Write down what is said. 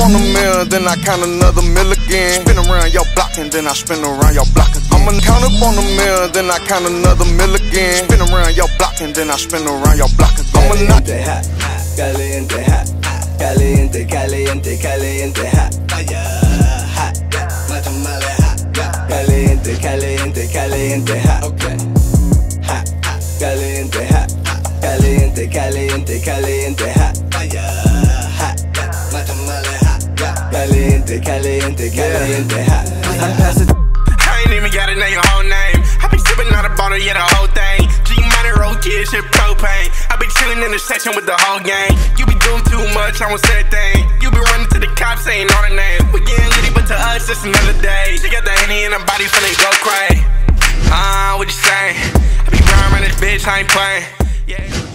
on the mill, then I count another mill again. Spin around your block and then I spin around your block again. I'ma count up on the mill, then I count another mill again. Spin around your block and then I spin around your block again. I'ma knock Caliente hat, caliente hat, caliente, caliente, caliente. Hot, matamale hot. Caliente, caliente, caliente hot. Okay. Hot, caliente hot. Caliente, caliente, caliente hot. Hot, Caliente, caliente, caliente hot. I pass it. I ain't even gotta know your whole name. I be sipping out a bottle, yeah, the whole thing. G money roll kid, shit propane. I be chilling in the section with the whole gang. You be doing too much, I won't say a thing. You be running to the cops, saying all the name. We getting litty, but to us, it's another day. She got the henny in her body, feeling go cray. Ah, uh, what you saying? I be grinding around this bitch, I ain't playing. Yeah.